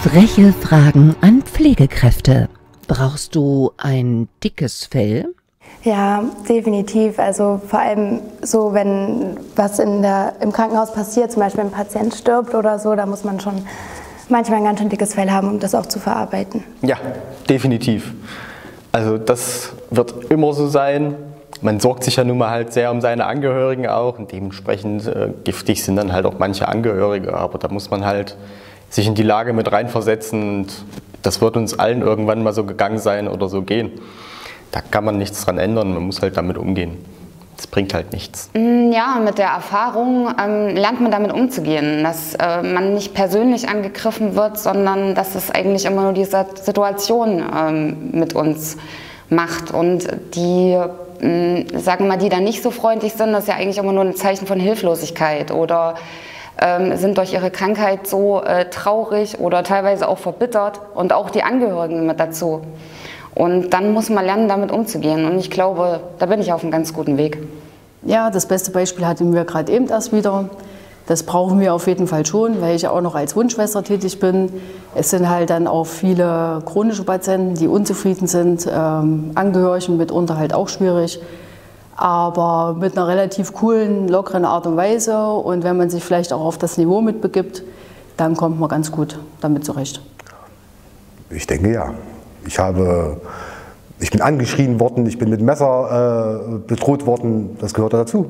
Freche Fragen an Pflegekräfte. Brauchst du ein dickes Fell? Ja, definitiv. Also vor allem so, wenn was in der, im Krankenhaus passiert, zum Beispiel ein Patient stirbt oder so, da muss man schon manchmal ein ganz schön dickes Fell haben, um das auch zu verarbeiten. Ja, definitiv. Also das wird immer so sein. Man sorgt sich ja nun mal halt sehr um seine Angehörigen auch und dementsprechend äh, giftig sind dann halt auch manche Angehörige. Aber da muss man halt sich in die Lage mit reinversetzen und das wird uns allen irgendwann mal so gegangen sein oder so gehen. Da kann man nichts dran ändern, man muss halt damit umgehen. Das bringt halt nichts. Mm, ja, mit der Erfahrung ähm, lernt man damit umzugehen, dass äh, man nicht persönlich angegriffen wird, sondern dass es eigentlich immer nur diese Situation ähm, mit uns macht. Und die, mh, mm, sagen wir mal, die da nicht so freundlich sind, das ist ja eigentlich immer nur ein Zeichen von Hilflosigkeit oder ähm, sind durch ihre Krankheit so äh, traurig oder teilweise auch verbittert und auch die Angehörigen mit dazu. Und dann muss man lernen, damit umzugehen. Und ich glaube, da bin ich auf einem ganz guten Weg. Ja, das beste Beispiel hatten wir gerade eben erst wieder. Das brauchen wir auf jeden Fall schon, weil ich auch noch als Wunschschwester tätig bin. Es sind halt dann auch viele chronische Patienten, die unzufrieden sind, ähm, Angehörigen mitunter halt auch schwierig aber mit einer relativ coolen, lockeren Art und Weise. Und wenn man sich vielleicht auch auf das Niveau mitbegibt, dann kommt man ganz gut damit zurecht. Ich denke ja. Ich, habe, ich bin angeschrien worden, ich bin mit Messer äh, bedroht worden, das gehört dazu.